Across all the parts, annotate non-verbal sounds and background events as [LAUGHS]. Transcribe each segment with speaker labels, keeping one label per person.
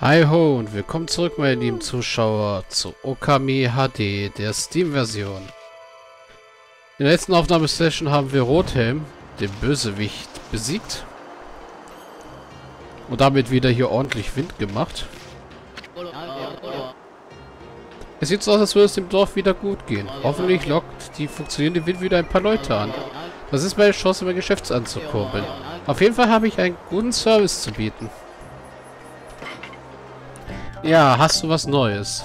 Speaker 1: Hi ho und willkommen zurück, meine lieben Zuschauer, zu Okami HD, der Steam-Version. In der letzten Aufnahmesession haben wir Rothelm, den Bösewicht, besiegt. Und damit wieder hier ordentlich Wind gemacht. Es sieht so aus, als würde es dem Dorf wieder gut gehen. Hoffentlich lockt die funktionierende Wind wieder ein paar Leute an. Das ist meine Chance, mein Geschäft anzukurbeln. Auf jeden Fall habe ich einen guten Service zu bieten. Ja, hast du was Neues?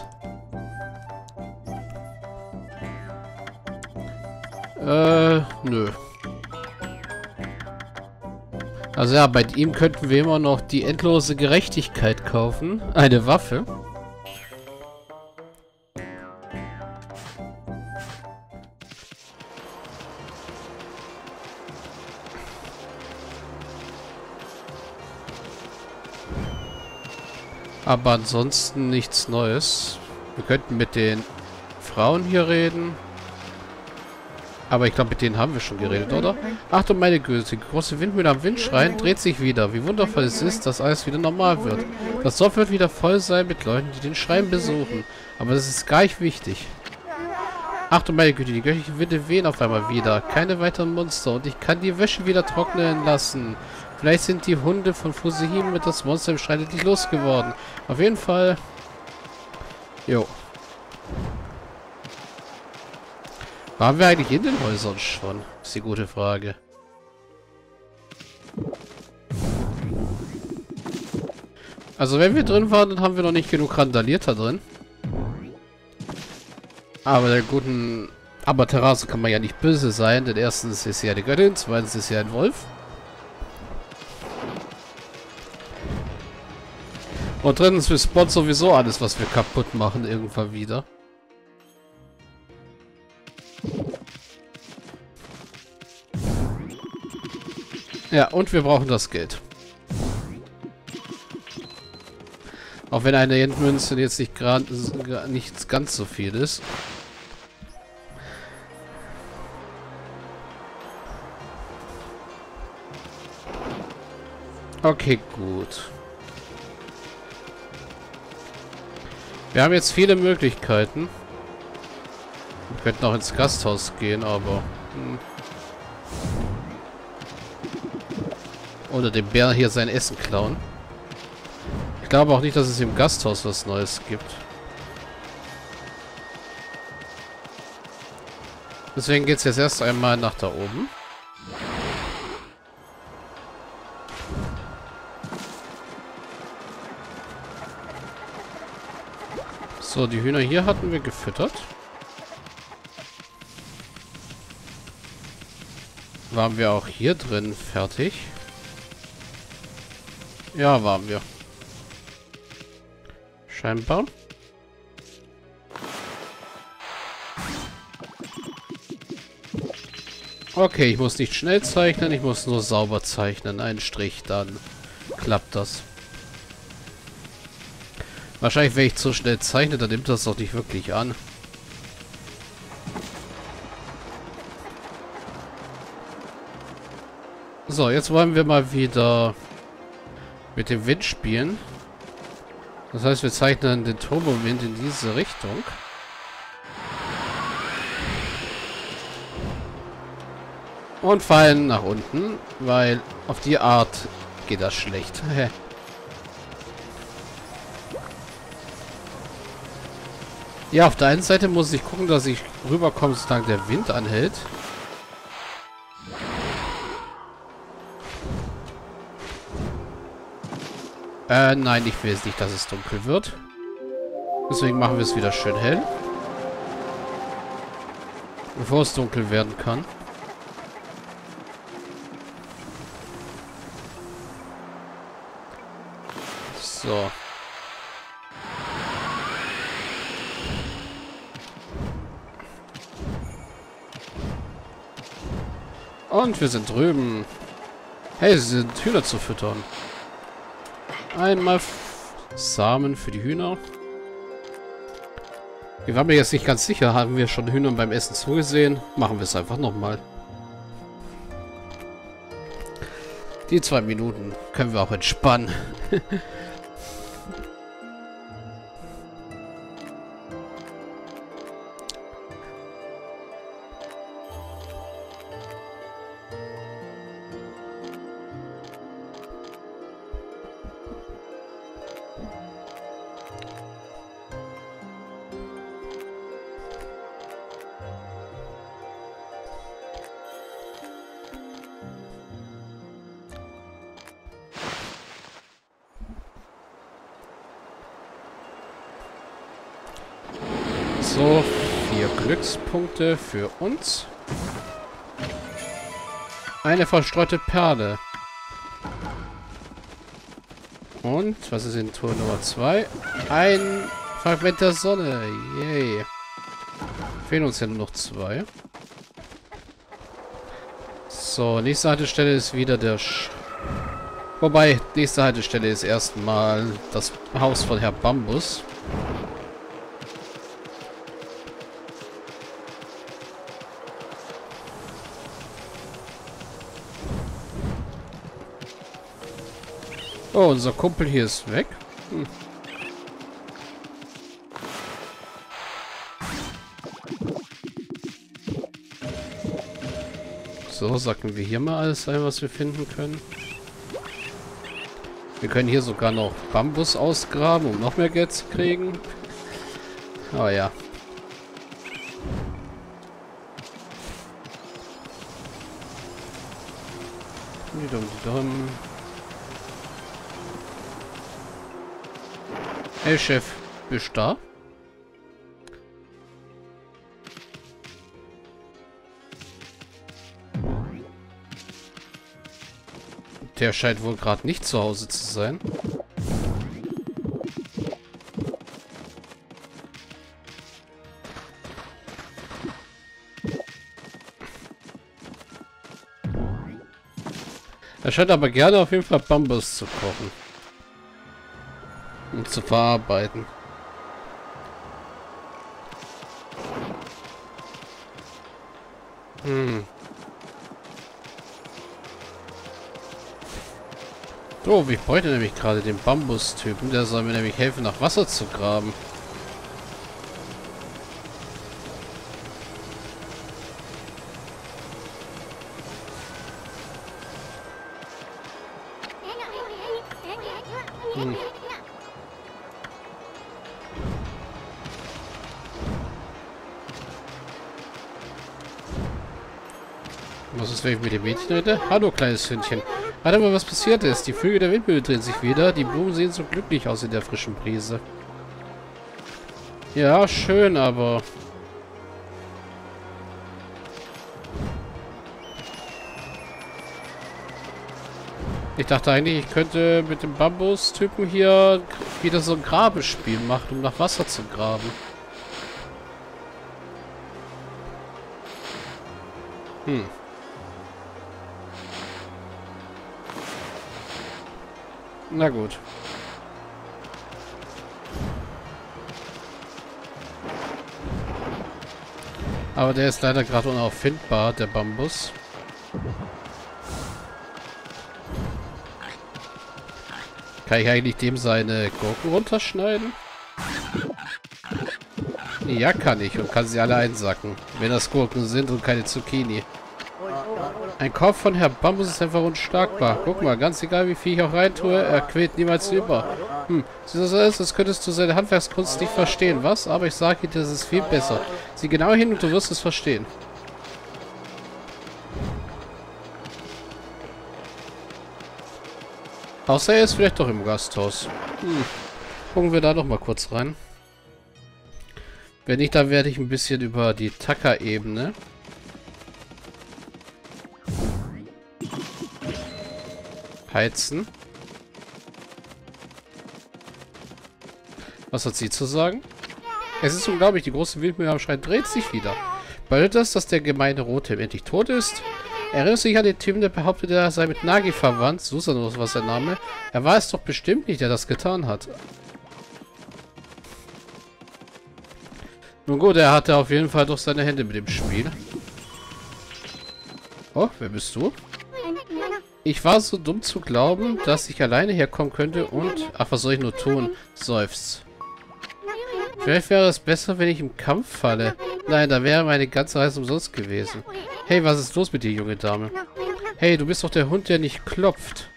Speaker 1: Äh, nö. Also ja, bei ihm könnten wir immer noch die endlose Gerechtigkeit kaufen. Eine Waffe. Aber ansonsten nichts Neues. Wir könnten mit den Frauen hier reden. Aber ich glaube, mit denen haben wir schon geredet, oder? Achtung, meine Güte. Die große Windmühle am Windschrein dreht sich wieder. Wie wundervoll es ist, dass alles wieder normal wird. Das Dorf wird wieder voll sein mit Leuten, die den Schrein besuchen. Aber das ist gar nicht wichtig. Achtung, meine Güte. Die göttlichen Winde wehen auf einmal wieder. Keine weiteren Monster. Und ich kann die Wäsche wieder trocknen lassen. Vielleicht sind die Hunde von Fusehim mit das Monster im Schrein endlich losgeworden. Auf jeden Fall. Jo. Waren wir eigentlich in den Häusern schon? Ist die gute Frage. Also wenn wir drin waren, dann haben wir noch nicht genug Randalierter drin. Aber der guten Amaterasu kann man ja nicht böse sein, denn erstens ist sie die Göttin, zweitens ist sie ein Wolf. Und drittens, wir spot sowieso alles, was wir kaputt machen, irgendwann wieder. Ja, und wir brauchen das Geld. Auch wenn eine Endmünze jetzt nicht gerade nicht ganz so viel ist. Okay, gut. Wir haben jetzt viele Möglichkeiten. Wir könnten auch ins Gasthaus gehen, aber... Hm. Oder dem Bär hier sein Essen klauen. Ich glaube auch nicht, dass es im Gasthaus was Neues gibt. Deswegen geht es jetzt erst einmal nach da oben. So, die Hühner hier hatten wir gefüttert. Waren wir auch hier drin fertig? Ja, waren wir. Scheinbar. Okay, ich muss nicht schnell zeichnen, ich muss nur sauber zeichnen. Ein Strich, dann klappt das. Wahrscheinlich, wenn ich zu schnell zeichne, dann nimmt das doch nicht wirklich an. So, jetzt wollen wir mal wieder mit dem Wind spielen. Das heißt, wir zeichnen den Turbowind in diese Richtung. Und fallen nach unten, weil auf die Art geht das schlecht. [LAUGHS] ja, auf der einen Seite muss ich gucken, dass ich rüberkomme, solange der Wind anhält. Äh, nein, ich will jetzt nicht, dass es dunkel wird. Deswegen machen wir es wieder schön hell. Bevor es dunkel werden kann. So. Und wir sind drüben. Hey, sie sind Hühner zu füttern. Einmal Samen für die Hühner. Ich war mir jetzt nicht ganz sicher. Haben wir schon Hühnern beim Essen zugesehen? Machen wir es einfach nochmal. Die zwei Minuten können wir auch entspannen. [LAUGHS] So, vier Glückspunkte für uns. Eine verstreute Perle. Und, was ist in Tour Nummer 2? Ein Fragment der Sonne. Yay. Fehlen uns ja nur noch zwei. So, nächste Haltestelle ist wieder der... Sch Wobei, nächste Haltestelle ist erstmal das Haus von Herr Bambus. Oh, unser Kumpel hier ist weg. Hm. So, sacken wir hier mal alles ein, was wir finden können. Wir können hier sogar noch Bambus ausgraben, um noch mehr Geld zu kriegen. Oh ja. Hey Chef, bist du da? Der scheint wohl gerade nicht zu Hause zu sein. Er scheint aber gerne auf jeden Fall Bambus zu kochen. Und zu verarbeiten. Hm. So, ich bräuchte nämlich gerade den Bambus-Typen. Der soll mir nämlich helfen, nach Wasser zu graben. Wenn ich mit dem Mädchen rede? Hallo, kleines Hündchen. Warte mal, was passiert ist. Die Flügel der Windmühle drehen sich wieder. Die Blumen sehen so glücklich aus in der frischen Brise. Ja, schön, aber... Ich dachte eigentlich, ich könnte mit dem Bambus-Typen hier wieder so ein Grabespiel machen, um nach Wasser zu graben. Hm. Na gut. Aber der ist leider gerade unauffindbar, der Bambus. Kann ich eigentlich dem seine Gurken runterschneiden? Ja, kann ich und kann sie alle einsacken. Wenn das Gurken sind und keine Zucchini. Ein Kopf von Herr Bambus ist einfach unschlagbar. Guck mal, ganz egal wie viel ich auch reintue, er quält niemals über. Hm, so ist, als könntest du seine Handwerkskunst nicht verstehen, was? Aber ich sage dir, das ist viel besser. Sieh genau hin und du wirst es verstehen. Außer er ist vielleicht doch im Gasthaus. Hm. Gucken wir da doch mal kurz rein. Wenn nicht, dann werde ich ein bisschen über die Tacker-Ebene heizen. Was hat sie zu sagen? Es ist unglaublich, die große Wildmühle am Schrein dreht sich wieder. Bedeutet das, dass der gemeine Rote endlich tot ist? Erinnerst sich an den Typen, der behauptet, er sei mit Nagi verwandt? Susanus war sein Name. Er war es doch bestimmt nicht, der das getan hat. Nun gut, er hatte auf jeden Fall doch seine Hände mit dem Spiel. Oh, wer bist du? Ich war so dumm zu glauben, dass ich alleine herkommen könnte und... Ach, was soll ich nur tun? Seufzt. Vielleicht wäre es besser, wenn ich im Kampf falle. Nein, da wäre meine ganze Reise umsonst gewesen. Hey, was ist los mit dir, junge Dame? Hey, du bist doch der Hund, der nicht klopft.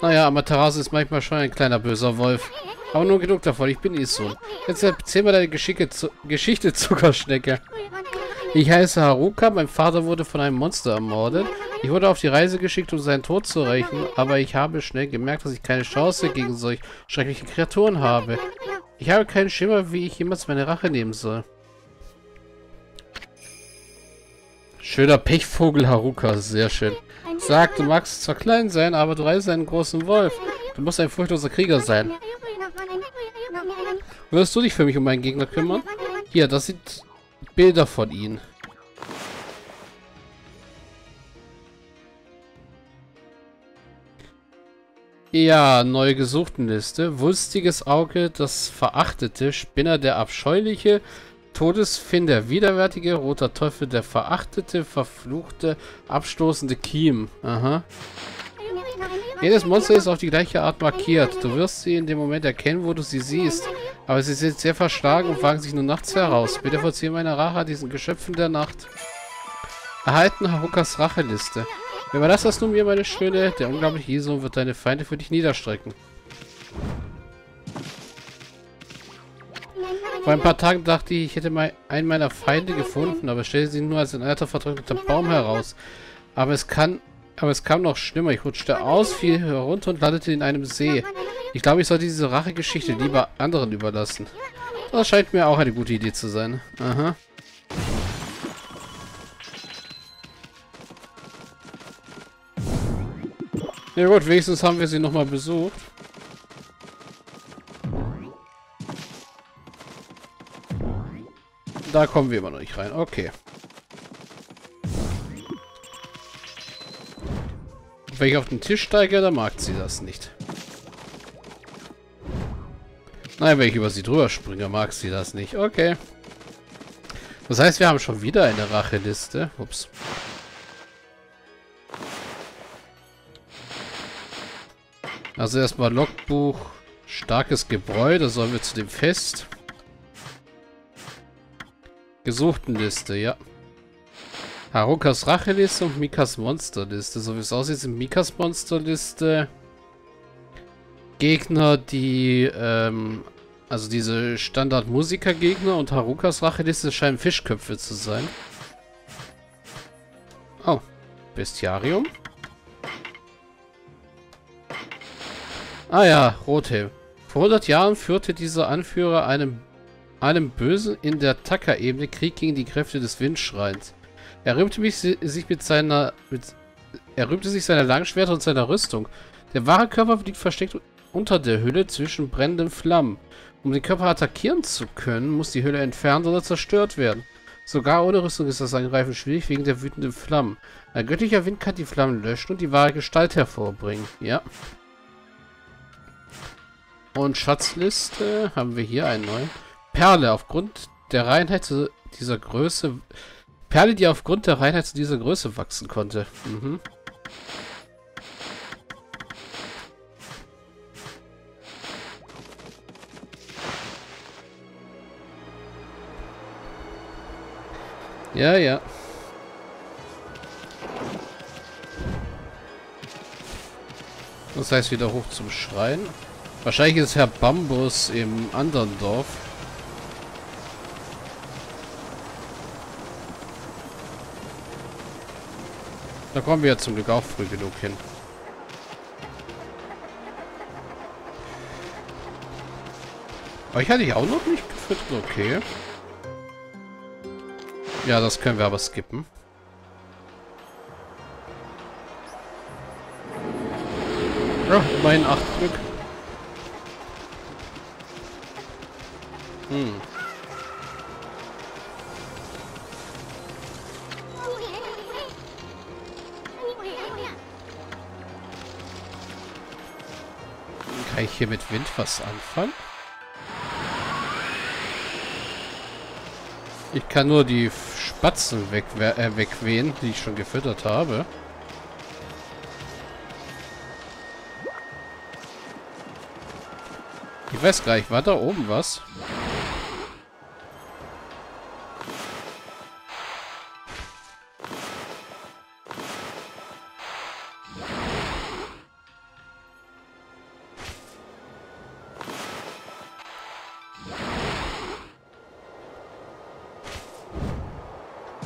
Speaker 1: Naja, Amaterasu ist manchmal schon ein kleiner böser Wolf. Aber nur genug davon, ich bin Isun. Jetzt erzähl mal deine Geschicke zu Geschichte, [LAUGHS] Zuckerschnecke. Ich heiße Haruka, mein Vater wurde von einem Monster ermordet. Ich wurde auf die Reise geschickt, um seinen Tod zu rächen, aber ich habe schnell gemerkt, dass ich keine Chance gegen solch schreckliche Kreaturen habe. Ich habe keinen Schimmer, wie ich jemals meine Rache nehmen soll. Schöner Pechvogel Haruka, sehr schön. Sag, du magst zwar klein sein, aber du reist einen großen Wolf. Du musst ein furchtloser Krieger sein. Wirst du dich für mich um meinen Gegner kümmern? Hier, das sind Bilder von ihnen. Ja, neue Gesuchtenliste. Wulstiges Auge, das Verachtete, Spinner der Abscheuliche, Todesfinn der Widerwärtige, Roter Teufel der Verachtete, Verfluchte, Abstoßende Kiem. Aha. Jedes Monster ist auf die gleiche Art markiert. Du wirst sie in dem Moment erkennen, wo du sie siehst. Aber sie sind sehr verschlagen und wagen sich nur nachts heraus. Bitte vollziehe meine Rache diesen Geschöpfen der Nacht. Erhalten Harukas Racheliste. Überlass das nun mir, meine Schöne. Der unglaubliche Jesu wird deine Feinde für dich niederstrecken. Vor ein paar Tagen dachte ich, ich hätte mal einen meiner Feinde gefunden, aber stellte sie nur als ein alter, vertrockneter Baum heraus. Aber es kann... Aber es kam noch schlimmer. Ich rutschte aus, fiel herunter und landete in einem See. Ich glaube, ich sollte diese Rachegeschichte lieber anderen überlassen. Das scheint mir auch eine gute Idee zu sein. Aha. Ja gut, wenigstens haben wir sie nochmal besucht. Da kommen wir immer noch nicht rein. Okay. Wenn ich auf den Tisch steige, dann mag sie das nicht. Nein, wenn ich über sie drüber springe, mag sie das nicht. Okay. Das heißt, wir haben schon wieder eine Racheliste. Ups. Also erstmal Logbuch. Starkes Gebräu, da sollen wir zu dem Fest. Gesuchtenliste, ja. Harukas Racheliste und Mikas Monsterliste. So wie es aussieht, sind Mikas Monsterliste Gegner, die, ähm, also diese Standard-Musiker-Gegner und Harukas Racheliste scheinen Fischköpfe zu sein. Oh, Bestiarium. Ah ja, Rothe. Vor 100 Jahren führte dieser Anführer einem, einem Bösen in der Taka-Ebene Krieg gegen die Kräfte des Windschreins. Er rühmte mich, sich mit seiner... Mit, er rühmte sich seiner Langschwerter und seiner Rüstung. Der wahre Körper liegt versteckt unter der Hülle zwischen brennenden Flammen. Um den Körper attackieren zu können, muss die Hülle entfernt oder zerstört werden. Sogar ohne Rüstung ist das Angreifen schwierig wegen der wütenden Flammen. Ein göttlicher Wind kann die Flammen löschen und die wahre Gestalt hervorbringen. Ja. Und Schatzliste haben wir hier einen neuen. Perle. Aufgrund der Reinheit zu dieser Größe... Perle, die aufgrund der Reinheit zu dieser Größe wachsen konnte. Mhm. Ja, ja. Das heißt wieder hoch zum Schrein. Wahrscheinlich ist Herr Bambus im anderen Dorf. Da kommen wir zum Glück auch früh genug hin. Euch hatte ich auch noch nicht gefüttert, okay. Ja, das können wir aber skippen. Ja, mein acht Glück. Hm. Kann ich hier mit Wind was anfangen? Ich kann nur die Spatzen weg, äh, wegwehen, die ich schon gefüttert habe. Ich weiß gar nicht, war da oben was?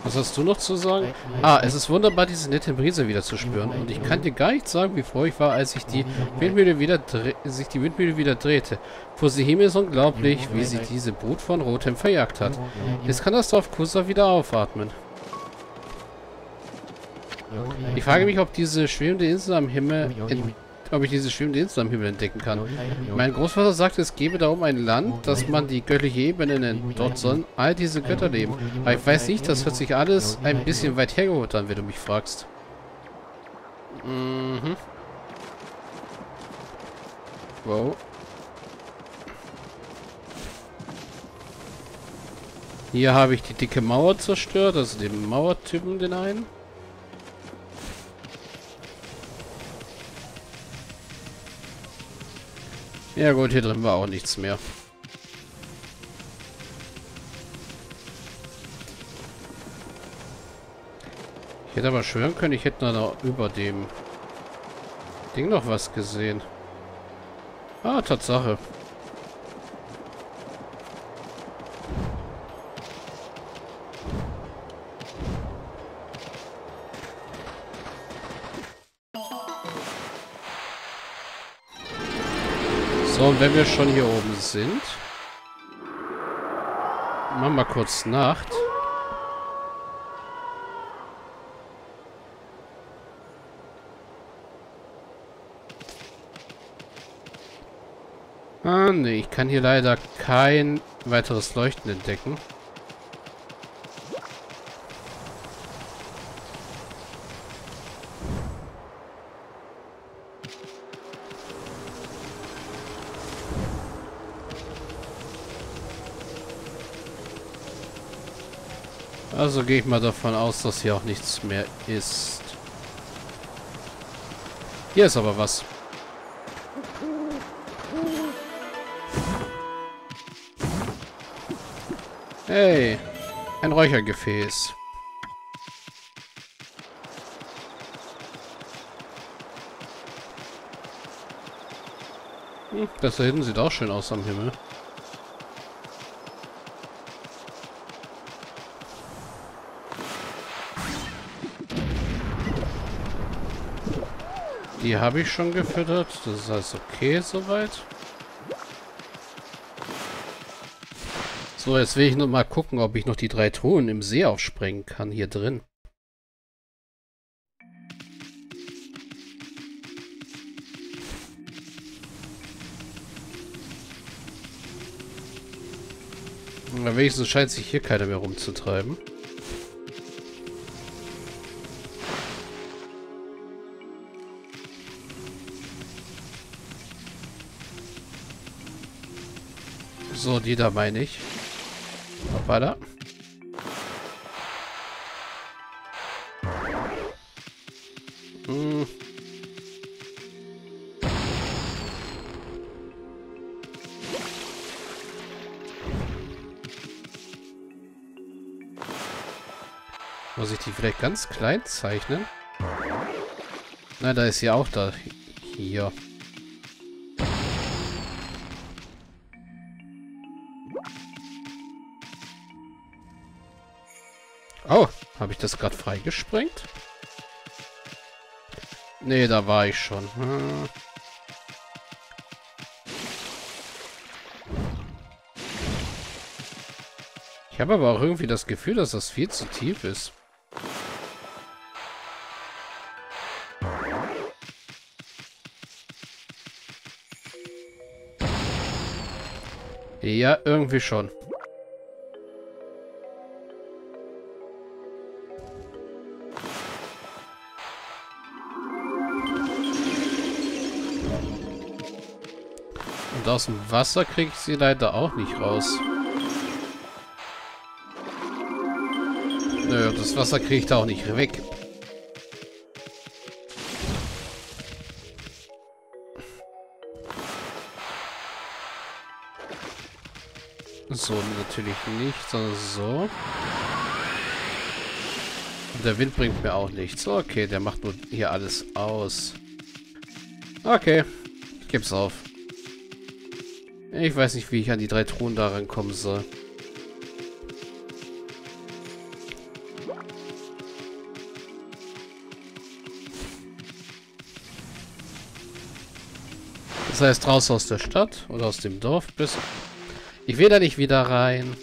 Speaker 1: Was hast du noch zu sagen? Ah, es ist wunderbar, diese nette Brise wieder zu spüren. Und ich kann dir gar nicht sagen, wie froh ich war, als sich die Windmühle wieder, sich die Windmühle wieder drehte. Vor sie Himmel ist unglaublich, wie sie diese Brut von Rotem verjagt hat. Jetzt kann das Dorf Kusa wieder aufatmen. Ich frage mich, ob diese schwebende Insel am Himmel ob ich diese schwebende Insel am Himmel entdecken kann. Mein Großvater sagte, es gebe darum ein Land, das man die göttliche Ebene nennt. Dort sollen all diese Götter leben. Aber ich weiß nicht, das hört sich alles ein bisschen weit hergeholt an, wenn du mich fragst. Mhm. Wow. Hier habe ich die dicke Mauer zerstört, also den Mauertypen, den einen. Ja gut, hier drin war auch nichts mehr. Ich hätte aber schwören können, ich hätte noch über dem Ding noch was gesehen. Ah, Tatsache. Und wenn wir schon hier oben sind, machen wir kurz Nacht. Ah, nee, ich kann hier leider kein weiteres Leuchten entdecken. Also gehe ich mal davon aus, dass hier auch nichts mehr ist. Hier ist aber was. Hey, ein Räuchergefäß. Hm, das da hinten sieht auch schön aus am Himmel. Die habe ich schon gefüttert. Das ist alles okay soweit. So, jetzt will ich noch mal gucken, ob ich noch die drei Truhen im See aufsprengen kann, hier drin. Wenigstens scheint sich hier keiner mehr rumzutreiben. So, die da meine ich. Hoppala. Hm. Muss ich die vielleicht ganz klein zeichnen? Nein, da ist sie auch da. Hier. Habe ich das gerade freigesprengt? Nee, da war ich schon. Hm. Ich habe aber auch irgendwie das Gefühl, dass das viel zu tief ist. Ja, irgendwie schon. Und aus dem Wasser kriege ich sie leider auch nicht raus. Nö, das Wasser kriege ich da auch nicht weg. So, natürlich nicht, sondern so. Und der Wind bringt mir auch nichts. Okay, der macht nur hier alles aus. Okay, ich gebe es auf. Ich weiß nicht, wie ich an die drei Thronen da rankommen soll. Das heißt, raus aus der Stadt oder aus dem Dorf. Bis ich will da nicht wieder rein.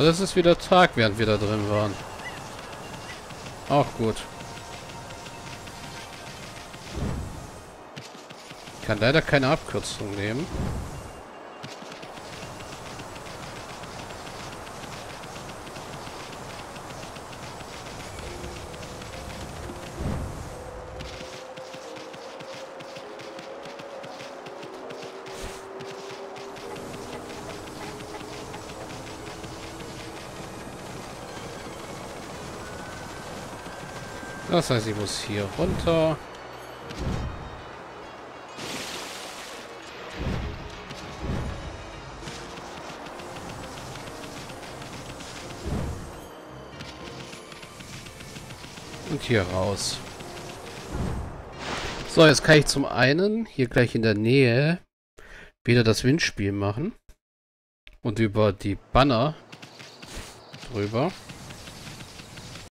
Speaker 1: Also es ist wieder Tag, während wir da drin waren. Auch gut. Ich kann leider keine Abkürzung nehmen. Das heißt, ich muss hier runter. Und hier raus. So, jetzt kann ich zum einen hier gleich in der Nähe wieder das Windspiel machen. Und über die Banner drüber.